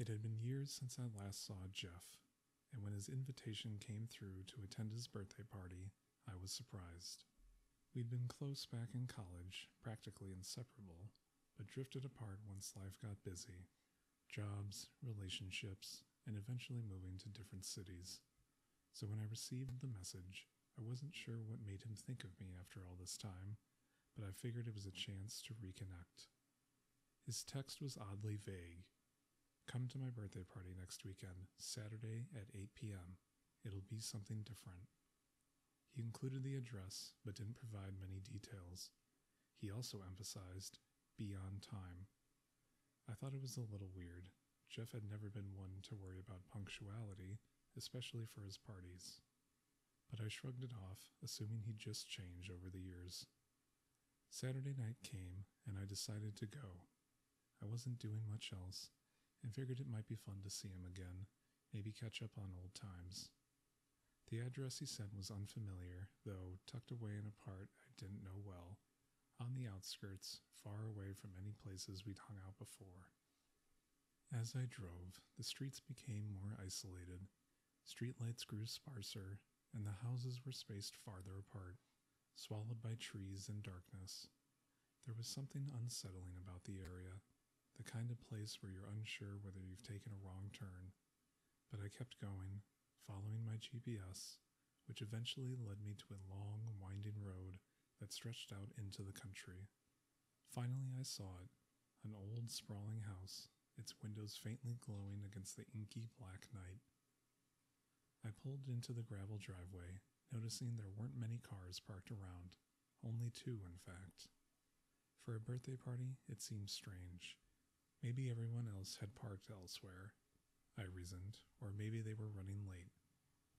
It had been years since I last saw Jeff, and when his invitation came through to attend his birthday party, I was surprised. We'd been close back in college, practically inseparable, but drifted apart once life got busy jobs, relationships, and eventually moving to different cities. So when I received the message, I wasn't sure what made him think of me after all this time, but I figured it was a chance to reconnect. His text was oddly vague. Come to my birthday party next weekend, Saturday at 8 p.m. It'll be something different. He included the address, but didn't provide many details. He also emphasized, be on time. I thought it was a little weird. Jeff had never been one to worry about punctuality, especially for his parties. But I shrugged it off, assuming he'd just changed over the years. Saturday night came, and I decided to go. I wasn't doing much else, and figured it might be fun to see him again, maybe catch up on old times. The address he sent was unfamiliar, though tucked away in a part I didn't know well, on the outskirts, far away from any places we'd hung out before. As I drove, the streets became more isolated. Streetlights grew sparser, and the houses were spaced farther apart, swallowed by trees and darkness. There was something unsettling about the area, the kind of place where you're unsure whether you've taken a wrong turn. But I kept going, following my GPS, which eventually led me to a long, winding road that stretched out into the country. Finally, I saw it an old, sprawling house, its windows faintly glowing against the inky black night. I pulled into the gravel driveway, noticing there weren't many cars parked around, only two, in fact. For a birthday party, it seemed strange. Maybe everyone else had parked elsewhere, I reasoned, or maybe they were running late.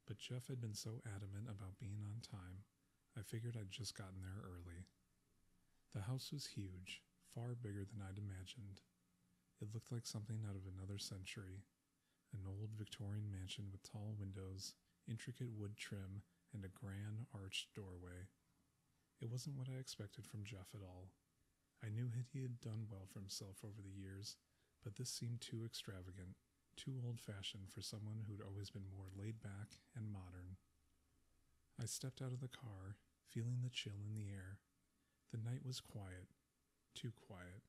But Jeff had been so adamant about being on time I figured I'd just gotten there early. The house was huge, far bigger than I'd imagined. It looked like something out of another century an old Victorian mansion with tall windows, intricate wood trim, and a grand arched doorway. It wasn't what I expected from Jeff at all. I knew that he had done well for himself over the years, but this seemed too extravagant, too old fashioned for someone who'd always been more laid back and modern. I stepped out of the car, feeling the chill in the air. The night was quiet, too quiet.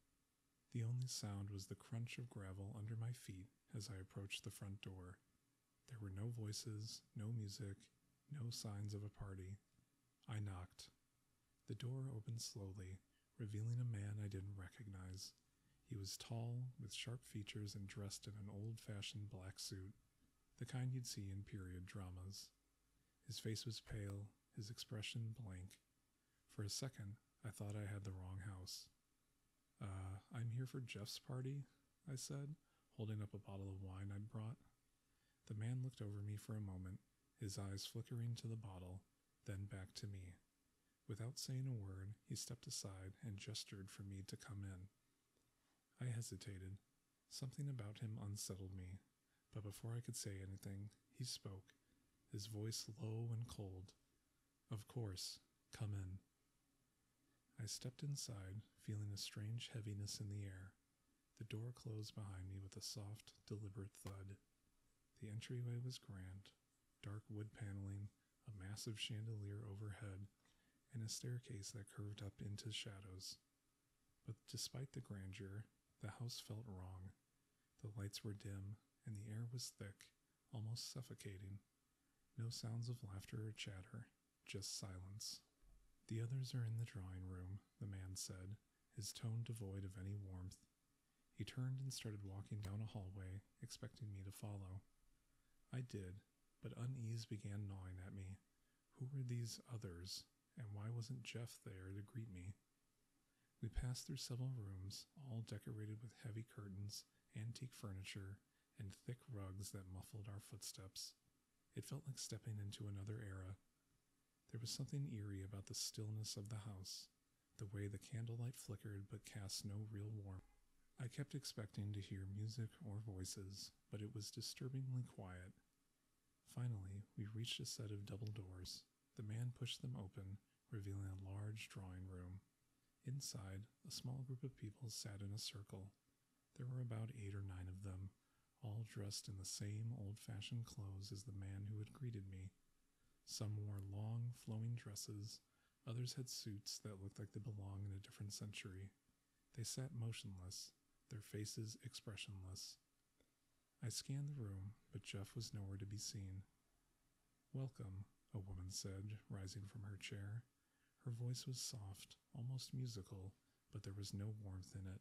The only sound was the crunch of gravel under my feet as I approached the front door. There were no voices, no music, no signs of a party. I knocked. The door opened slowly, revealing a man I didn't recognize. He was tall, with sharp features, and dressed in an old fashioned black suit, the kind you'd see in period dramas. His face was pale, his expression blank. For a second, I thought I had the wrong house. Uh, I'm here for Jeff's party, I said, holding up a bottle of wine I'd brought. The man looked over me for a moment, his eyes flickering to the bottle, then back to me. Without saying a word, he stepped aside and gestured for me to come in. I hesitated. Something about him unsettled me, but before I could say anything, he spoke his voice low and cold. Of course, come in. I stepped inside, feeling a strange heaviness in the air. The door closed behind me with a soft, deliberate thud. The entryway was grand dark wood paneling, a massive chandelier overhead, and a staircase that curved up into shadows. But despite the grandeur, the house felt wrong. The lights were dim, and the air was thick, almost suffocating. No sounds of laughter or chatter, just silence. The others are in the drawing room, the man said, his tone devoid of any warmth. He turned and started walking down a hallway, expecting me to follow. I did, but unease began gnawing at me. Who were these others, and why wasn't Jeff there to greet me? We passed through several rooms, all decorated with heavy curtains, antique furniture, and thick rugs that muffled our footsteps. It felt like stepping into another era. There was something eerie about the stillness of the house, the way the candlelight flickered but cast no real warmth. I kept expecting to hear music or voices, but it was disturbingly quiet. Finally, we reached a set of double doors. The man pushed them open, revealing a large drawing room. Inside, a small group of people sat in a circle. There were about eight or nine of them, all dressed in the same old fashioned clothes as the man who had greeted me. Some wore long, flowing dresses, others had suits that looked like they belonged in a different century. They sat motionless, their faces expressionless. I scanned the room, but Jeff was nowhere to be seen. Welcome, a woman said, rising from her chair. Her voice was soft, almost musical, but there was no warmth in it.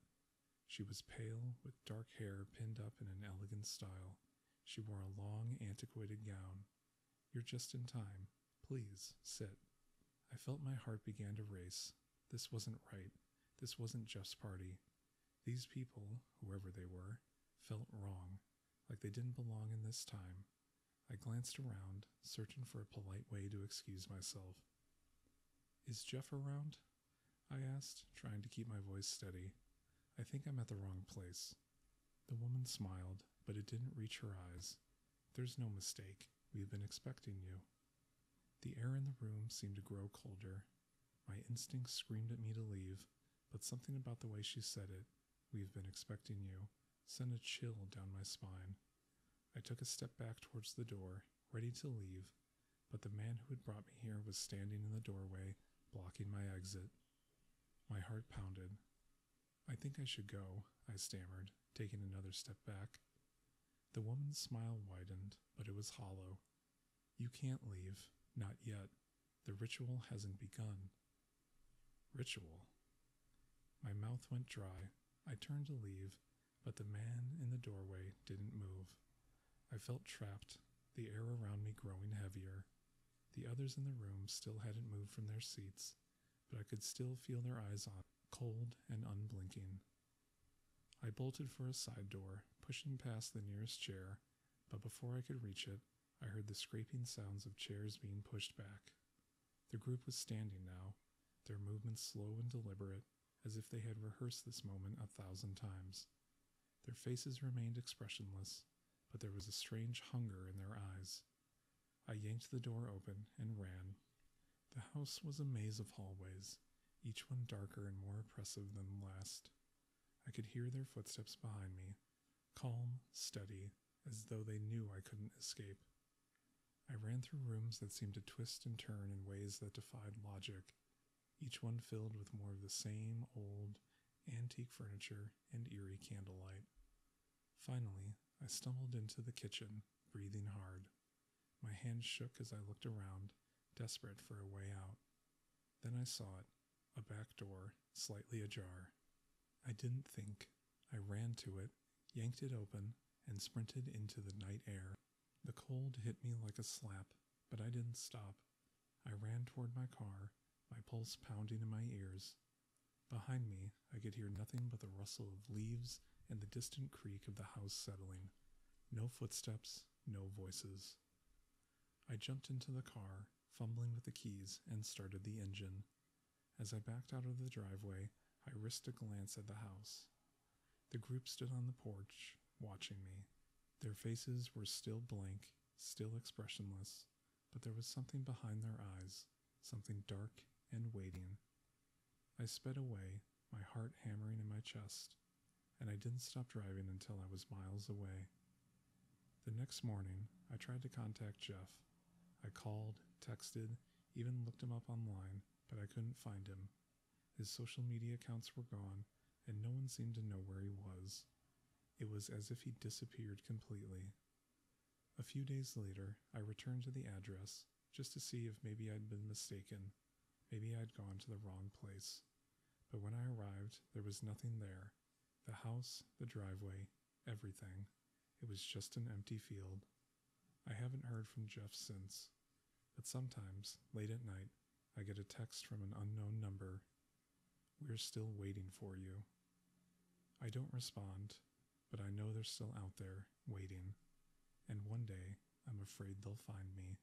She was pale, with dark hair pinned up in an elegant style. She wore a long, antiquated gown. You're just in time. Please, sit. I felt my heart began to race. This wasn't right. This wasn't Jeff's party. These people, whoever they were, felt wrong, like they didn't belong in this time. I glanced around, searching for a polite way to excuse myself. Is Jeff around? I asked, trying to keep my voice steady. I think I'm at the wrong place. The woman smiled, but it didn't reach her eyes. There's no mistake. We've been expecting you. The air in the room seemed to grow colder. My instincts screamed at me to leave, but something about the way she said it, we've been expecting you, sent a chill down my spine. I took a step back towards the door, ready to leave, but the man who had brought me here was standing in the doorway, blocking my exit. My heart pounded. I think I should go, I stammered, taking another step back. The woman's smile widened, but it was hollow. You can't leave, not yet. The ritual hasn't begun. Ritual? My mouth went dry. I turned to leave, but the man in the doorway didn't move. I felt trapped, the air around me growing heavier. The others in the room still hadn't moved from their seats, but I could still feel their eyes on, cold and unblinking. I bolted for a side door, pushing past the nearest chair, but before I could reach it, I heard the scraping sounds of chairs being pushed back. The group was standing now, their movements slow and deliberate, as if they had rehearsed this moment a thousand times. Their faces remained expressionless, but there was a strange hunger in their eyes. I yanked the door open and ran. The house was a maze of hallways, each one darker and more oppressive than the last. I could hear their footsteps behind me, calm, steady, as though they knew I couldn't escape. I ran through rooms that seemed to twist and turn in ways that defied logic, each one filled with more of the same old, antique furniture and eerie candlelight. Finally, I stumbled into the kitchen, breathing hard. My hands shook as I looked around, desperate for a way out. Then I saw it a back door, slightly ajar. I didn't think. I ran to it, yanked it open, and sprinted into the night air. The cold hit me like a slap, but I didn't stop. I ran toward my car, my pulse pounding in my ears. Behind me, I could hear nothing but the rustle of leaves and the distant creak of the house settling. No footsteps, no voices. I jumped into the car, fumbling with the keys, and started the engine. As I backed out of the driveway, I risked a glance at the house. The group stood on the porch, watching me. Their faces were still blank, still expressionless, but there was something behind their eyes, something dark and waiting. I sped away, my heart hammering in my chest, and I didn't stop driving until I was miles away. The next morning, I tried to contact Jeff. I called, texted, even looked him up online, but I couldn't find him. His social media accounts were gone, and no one seemed to know where he was. It was as if he disappeared completely. A few days later, I returned to the address just to see if maybe I'd been mistaken. Maybe I'd gone to the wrong place. But when I arrived, there was nothing there the house, the driveway, everything. It was just an empty field. I haven't heard from Jeff since, but sometimes, late at night, I get a text from an unknown number. We're still waiting for you. I don't respond, but I know they're still out there, waiting, and one day I'm afraid they'll find me.